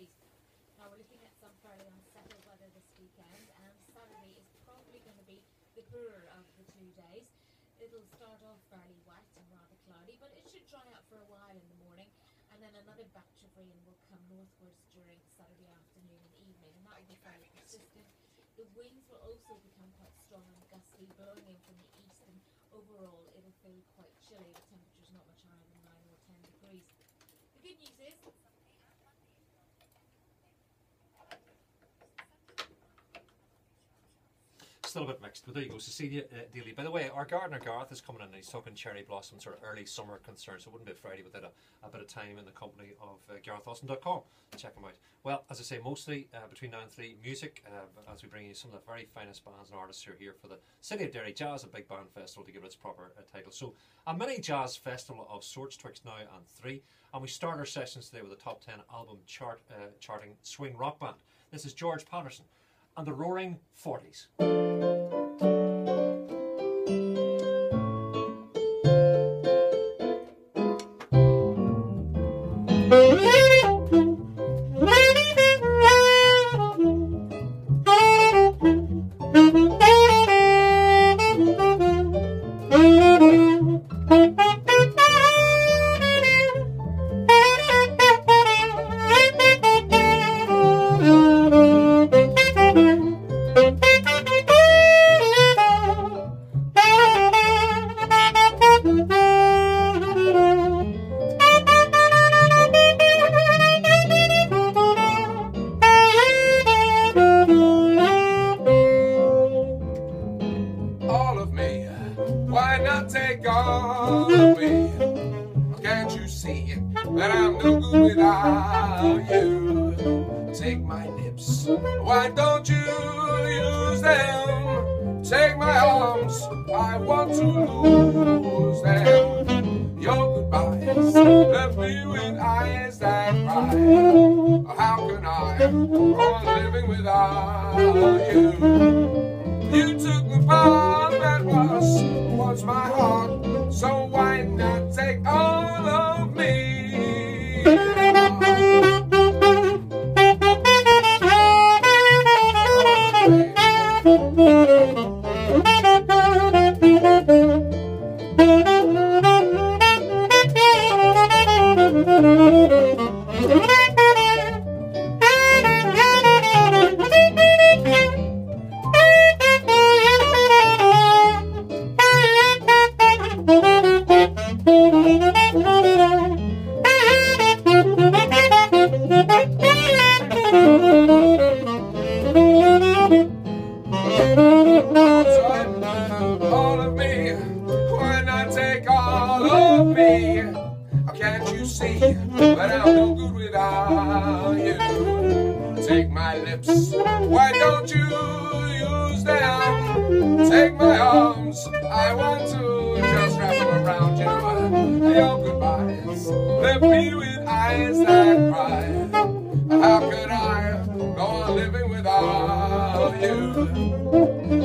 degrees. Now we're looking at some fairly unsettled weather this weekend, and Saturday is probably going to be the poorer of the two days. It'll start off fairly wet and rather cloudy, but it should dry out for a while in the morning, and then another batch of rain will come northwards during Saturday afternoon and evening, and that will be fairly persistent. The winds will also become quite strong and gusty, blowing in from the east, and overall it'll feel quite chilly. The temperature's not much higher than 9 or 10 degrees. The good news is Still a bit mixed, but there you go. Cecilia uh, Daly. By the way, our gardener Garth is coming in and he's talking cherry blossoms or early summer concerns. So it wouldn't be Friday without a, a bit of time in the company of uh, GarethAustin.com. Check him out. Well, as I say, mostly uh, between now and three, music uh, as we bring you some of the very finest bands and artists who are here for the City of Derry Jazz a Big Band Festival to give it its proper uh, title. So, a mini jazz festival of sorts twixt now and three. And we start our sessions today with a top 10 album chart uh, charting swing rock band. This is George Patterson and the Roaring 40s. Why not take all of me? Can't you see that I'm no good without you? Take my lips. Why don't you use them? Take my arms. I want to lose them. Your goodbyes left me with eyes that cry. How can I go on living without? You my lips. Why don't you use them? Take my arms. I want to just wrap them around you. Your goodbyes left me with eyes that cry. How could I go on living without you?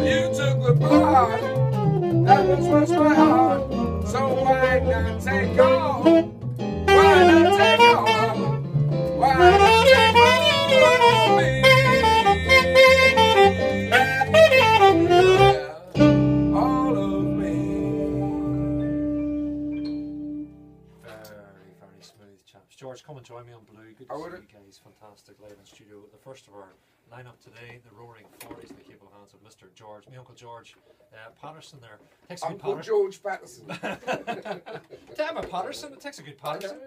You took the part that was once my heart. So why not take all? Come and join me on Blue. Good to see you guys. Fantastic live in studio. The first of our lineup today, the Roaring Forties in the capable hands of Mr. George, my Uncle George uh, Patterson there. Takes a good Uncle George Patterson. Damn it, Patterson. It takes a good Patterson.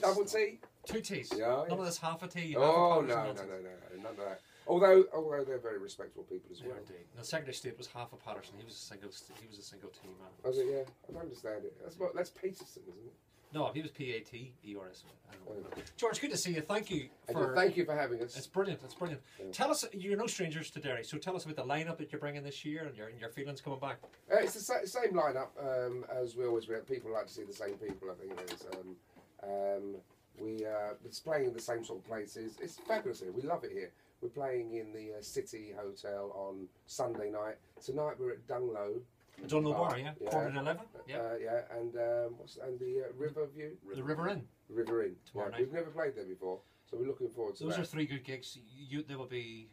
Double T. Two T's. Yeah, None of this half a T. Oh no, no, no, no, no, none of that. Although, although they're very respectable people as well. indeed. Secretary of State was half a Patterson. He was a single. He was a single T man. Was it? Yeah, I don't understand it. That's what. That's Peterson, isn't it? No, he was P A T E R S. I don't know. Oh. George, good to see you. Thank you for. thank you for having us. It's brilliant. It's brilliant. Tell us, you're no strangers to Derry, so tell us about the lineup that you're bringing this year and your and your feelings coming back. Uh, it's the sa- same lineup um, as we always. Re- people like to see the same people. I think it is. Um, um, we uh, it's playing in the same sort of places. It's fabulous here. We love it here. We're playing in the uh, City Hotel on Sunday night. Tonight we're at Dungloe Dungloe Bar, yeah. Yeah. Quarter to 11. Yeah. Uh, yeah, and um, what's and the uh, Riverview, the River Inn. River Inn. Tomorrow Yeah, night. We've never played there before, so we're looking forward to Those that. are three good gigs. You, they will be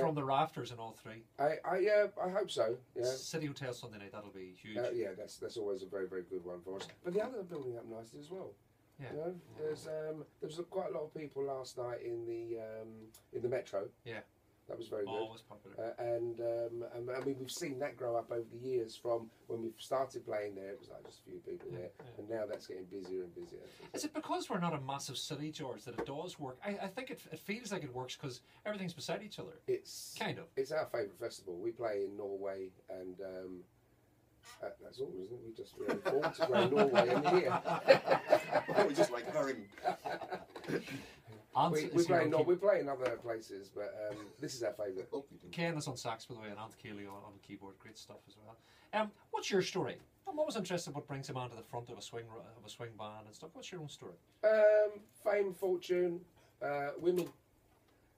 from the rafters in all three. I, I, yeah, I hope so. Yeah. City Hotel Sunday night, that'll be huge. Uh, yeah, that's that's always a very very good one for us. But the other building up nicely as well. Yeah. You know, there's um, there was quite a lot of people last night in the um, in the metro. Yeah. That was very good. Always popular. Uh, and um, and I mean we've seen that grow up over the years from when we started playing there. It was like just a few people Yeah, there, yeah. and now that's getting busier and busier. Is it because we're not a massive city, George, that it does work? I, I think it, it feels like it works because everything's beside each other. It's Kind of. it's our favourite festival. We play in Norway, and um, uh, that's all, isn't it? We just we're forward to play Norway and here. we just like hurrying. Ant we, is we here play on in Nor- key- we play in other places, but um, this is our favourite. Oh. Ken is on sax, by the way, and Ant Keeley on, on the keyboard. Great stuff as well. Um, what's your story? I'm always interested what brings him onto the front of a swing of a swing band and stuff. What's your own story? Um, fame, fortune, uh, women.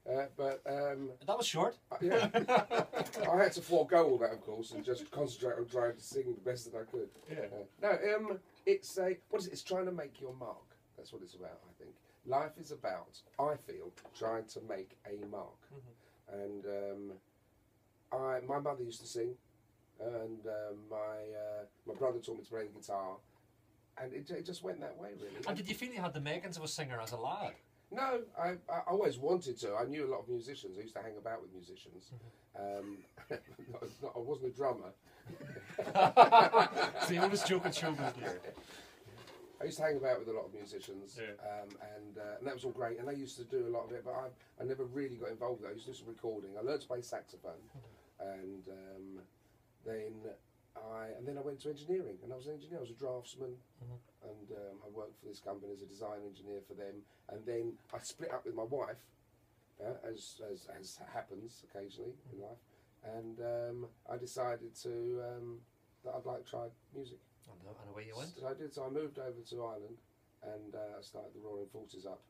Uh, but um, That was short. uh, yeah, I had to forego all that, of course, and just concentrate on trying to sing the best that I could. Yeah. Uh, no, um, it's a what is it? It's trying to make your mark. That's what it's about. I think life is about. I feel trying to make a mark, and um, I my mother used to sing, and um, my uh, my brother taught me to play the guitar, and it, it just went that way really. And did you feel you had the makings of a singer as a lad? No, I, I always wanted to. I knew a lot of musicians. I used to hang about with musicians. Um, not, not, I wasn't a drummer. See, joking show business. I used to hang about with a lot of musicians, Yeah. um, and, uh, and that was all great. And they used to do a lot of it, but I, I never really got involved with it. I used to do some recording. I learned to play saxophone, and um, then I and then I went to engineering, and I was an engineer. I was a draftsman, and um, I worked for this company as a design engineer for them. And then I split up with my wife, uh, as, as as happens occasionally in life, and um, I decided to um, that I'd like to try music. And, uh, and away you went. So I did. So I moved over to Ireland, and uh, I started the Roaring Forties up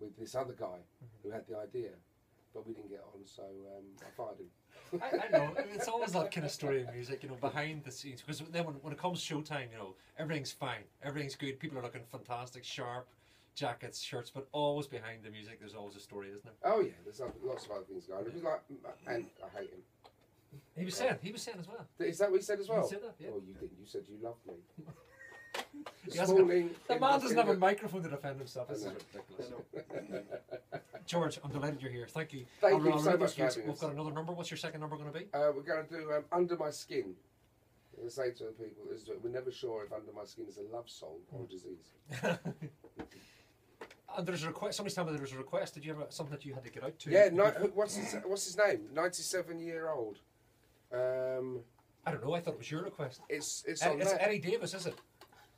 with this other guy who had the idea, but we didn't get on. So um, I fired him. I, I know it's always that kind of story in music, you know, behind the scenes. Because then when, when it comes showtime, you know, everything's fine, everything's good. People are looking fantastic, sharp jackets, shirts, but always behind the music, there's always a story, isn't there? Oh yeah, there's lots of other things going. It was like, and I hate him. He was saying, he was saying as well. Is that what he said as He well? said that, yeah. Well, you didn't. You said you loved me. He hasn't got- morning, The man doesn't have a microphone to defend himself. This is ridiculous. George, I'm delighted you're here. Thank you. Thank I'll- you I'll so read much those for gigs. having We've us. got another number. What's your second number going to be? Uh, we're going to do um, Under My Skin. I say to the people, is that we're never sure if Under My Skin is a love song or a disease. and there's a request. Somebody's telling me there was a request. Did you have a, something that you had to get out to? Yeah, no, who- what's his what's his name? Ninety-seven year old. Um, I don't know. I thought it was your request. it's it's Ed- on it's there. Eddie Davis, is it?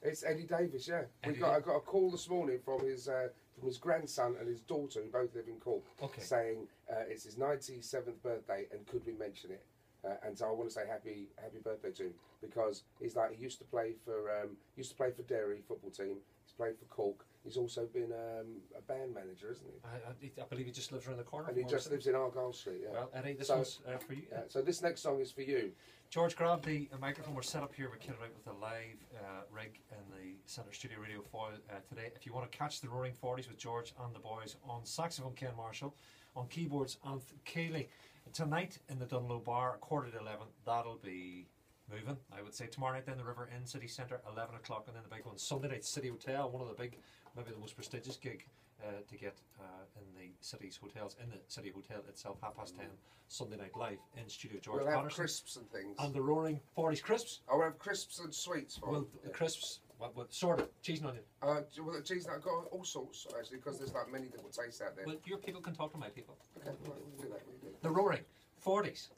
It's Eddie Davis. Yeah, we Eddie got I got a call this morning from his uh, from his grandson and his daughter who both live in Cork, Okay. saying uh, it's his ninety-seventh birthday and could we mention it? Uh, and so I want to say happy happy birthday to him because he's like he used to play for um, used to play for Derry football team. He's played for Cork. He's also been um, a band manager, isn't he? I, I, I believe he just lives around the corner. And he just lives in Argyle Street. Yeah. Well, Eddie, this So- one's uh, for you. yeah. So this next song is for you. George, grab the microphone. We're set up here. We're kitted out with a live uh, rig in the Centre Studio Radio Foyle uh, today. If you want to catch the Roaring Forties with George and the boys on saxophone, Ken Marshall, on keyboards, Anth Keeley. Tonight in the Dungloe Bar, quarter to eleven. That'll be moving. I would say tomorrow night then the River Inn City Centre, 11 o'clock, and then the big one Sunday night City Hotel, one of the big, maybe the most prestigious gig uh, to get uh, in the city's hotels, in the City Hotel itself, half past 10, mm. Sunday night live in Studio George we'll have crisps and things. And the Roaring 40s Crisps. Oh, I will have crisps and sweets for Well, the crisps, what, what, sort of, cheese and onion. Uh, cheese that I've got all sorts actually because there's that many different tastes out there. Well, your people can talk to my people. okay, we'll do that. We'll do that. The Roaring 40s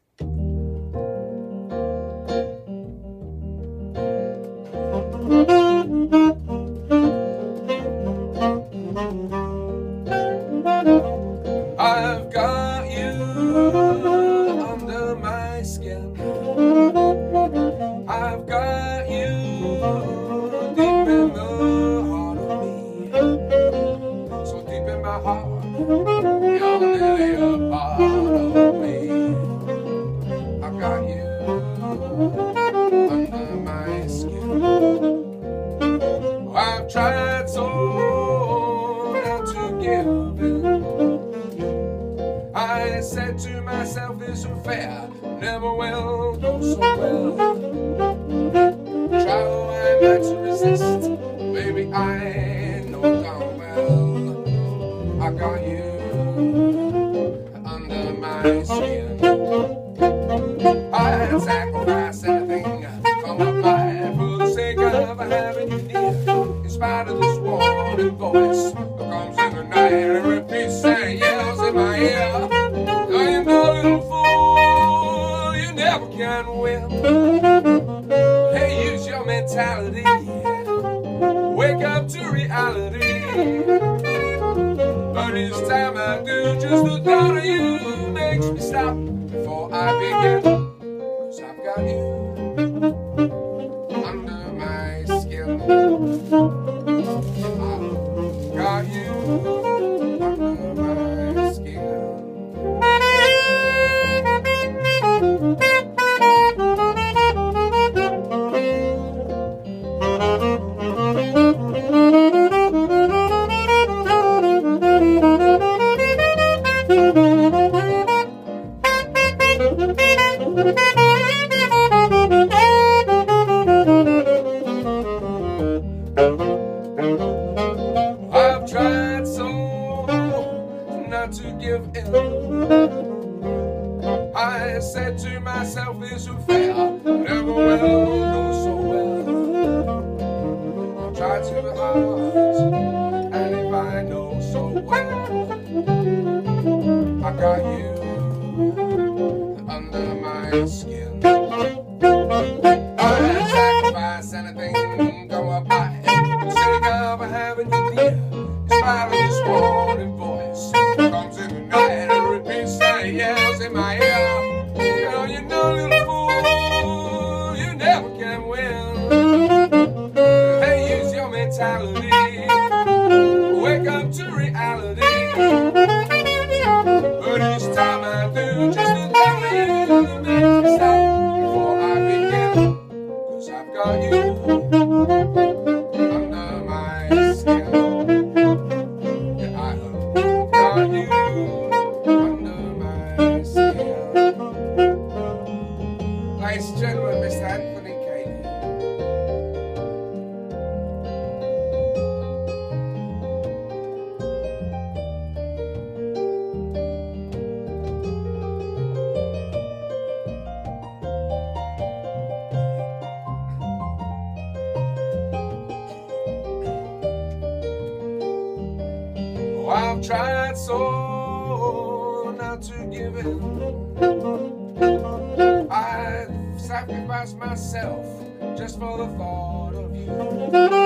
I've tried so not to give in. I said to myself, this affair never will go so well. I tried too hard, and if I know so well, I got you under my skin. I'd sacrifice anything, go up by for the sake of having you near. Of this warning voice comes in the night and repeats and yells in my ear. You know, you know, little fool, you never can win. Hey, use your mentality. Wake up to reality. But each tried so not to give in. I've sacrificed myself just for the thought of you.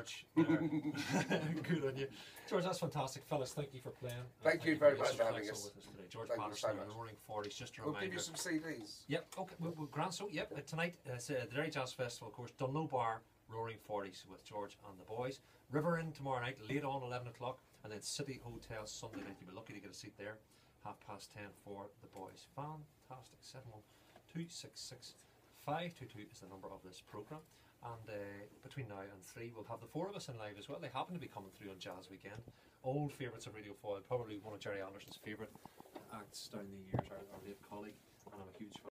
George. there. Good on you. George, that's fantastic. Fellas, thank you for playing. And Thank you for very much for having flexible us. with today. George Thank you Patterson, so much. Roaring Forties, just a We'll reminder. give you some CDs. Yep, okay, we'll, we'll Grand so yep, uh, tonight uh, it's, uh, the Derry Jazz Festival, of course, Dungloe Bar, Roaring Forties with George and the boys. River Inn tomorrow night, late on, 11 o'clock, and then City Hotel Sunday night. You'll be lucky to get a seat there, half past 10 for the boys. Fantastic. 71266 522 is the number of this programme. And uh, between now and three, we'll have the four of us in live as well. They happen to be coming through on Jazz Weekend. Old favourites of Radio Foyle, probably one of Gerry Anderson's favourite acts down the years, our, our late colleague, and I'm a huge fan.